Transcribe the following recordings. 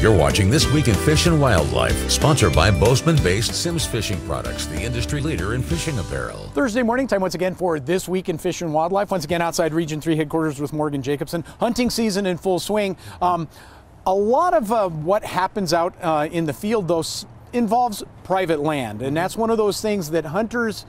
You're watching This Week in Fish and Wildlife, sponsored by Bozeman based Simms Fishing Products, the industry leader in fishing apparel. Thursday morning, time once again for This Week in Fish and Wildlife. Once again, outside Region 3 headquarters with Morgan Jacobsen. Hunting season in full swing. Um, a lot of uh, what happens out uh, in the field, though, involves private land. And that's one of those things that hunters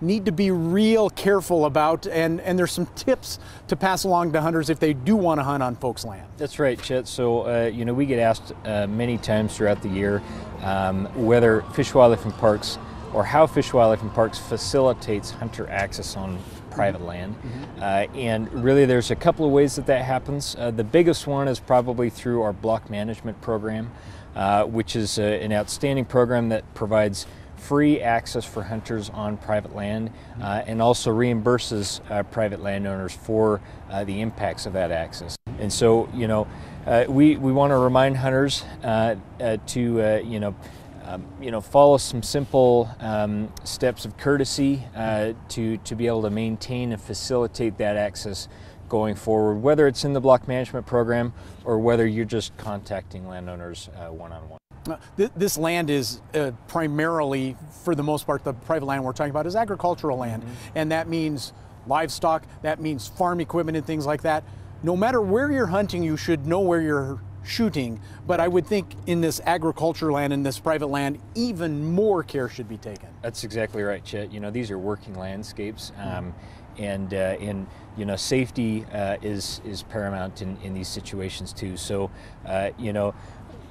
need to be real careful about and, and there's some tips to pass along to hunters if they do want to hunt on folks land. That's right, Chet. So, uh, you know, we get asked uh, many times throughout the year um, whether Fish, Wildlife and Parks or how Fish, Wildlife and Parks facilitates hunter access on private land. Mm-hmm. Uh, and really there's a couple of ways that that happens. Uh, the biggest one is probably through our block management program, uh, which is uh, an outstanding program that provides free access for hunters on private land uh, and also reimburses uh, private landowners for uh, the impacts of that access. And so, you know, uh, we, we want to remind hunters uh, uh, to, you know, um, you know, follow some simple um, steps of courtesy to, to be able to maintain and facilitate that access going forward, whether it's in the block management program or whether you're just contacting landowners one on one. This land is uh, primarily, for the most part, the private land we're talking about is agricultural land. Mm-hmm. And that means livestock, that means farm equipment and things like that. No matter where you're hunting, you should know where you're shooting. But I would think in this agriculture land, in this private land, even more care should be taken. That's exactly right, Chet. You know, these are working landscapes. Mm-hmm. Um, and uh, and you know safety uh, is is paramount in, in these situations too. So uh, you know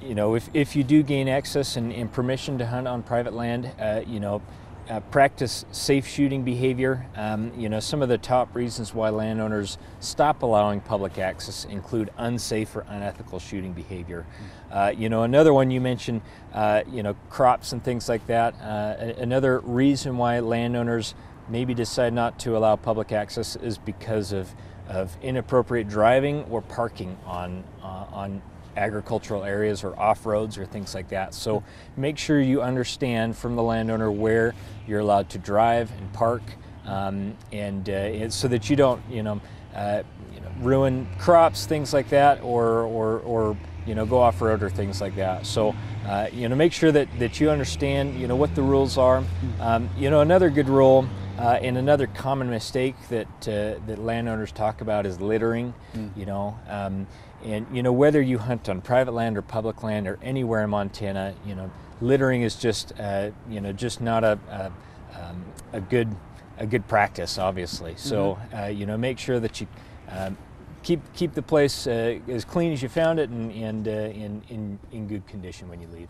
you know, if, if you do gain access and, and permission to hunt on private land, uh, you know, uh, practice safe shooting behavior. Um, you know, some of the top reasons why landowners stop allowing public access include unsafe or unethical shooting behavior. Uh, you know, another one you mentioned, uh, you know, crops and things like that. Uh, another reason why landowners maybe decide not to allow public access is because of, of inappropriate driving or parking on, uh, on agricultural areas or off roads or things like that. So make sure you understand from the landowner where you're allowed to drive and park, um, and, uh, so that you don't, you know, uh, you know, ruin crops, things like that, or or, or you know, go off road or things like that. So, uh, you know, make sure that, that you understand, you know, what the rules are. Um, you know, another good rule uh, and another common mistake that uh, that landowners talk about is littering. Mm. You know, um, and you know whether you hunt on private land or public land or anywhere in Montana, you know, littering is just uh, you know just not a a, um, a, good a good practice, obviously. So mm-hmm. Uh, you know, make sure that you. Um, keep keep the place uh, as clean as you found it and, and uh, in, in, in good condition when you leave.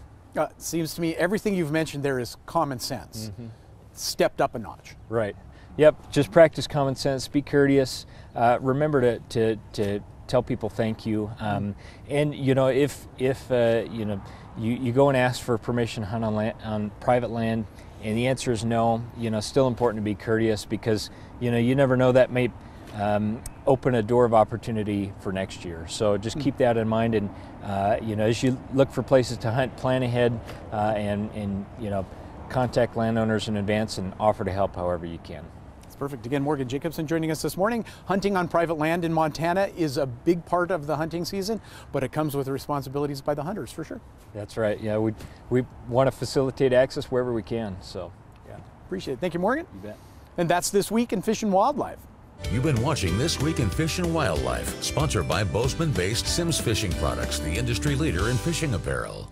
seems to me everything you've mentioned there is common sense. Mm-hmm stepped up a notch. Right. Yep. Just practice common sense. Be courteous. Uh, remember to, to, to tell people thank you. Um, and you know if if uh, you know you, you go and ask for permission to hunt on land, on private land, and the answer is no. You know, still important to be courteous because you know you never know that may um, open a door of opportunity for next year. So just keep that in mind, and uh, you know as you look for places to hunt, plan ahead, uh, and and you know contact landowners in advance and offer to help however you can. That's perfect. Again, Morgan Jacobsen joining us this morning. Hunting on private land in Montana is a big part of the hunting season, but it comes with responsibilities by the hunters for sure. That's right. Yeah, we, we want to facilitate access wherever we can. So, yeah. Appreciate it. Thank you, Morgan. You bet. And that's This Week in Fish and Wildlife. You've been watching This Week in Fish and Wildlife, sponsored by Bozeman based Simms Fishing Products, the industry leader in fishing apparel.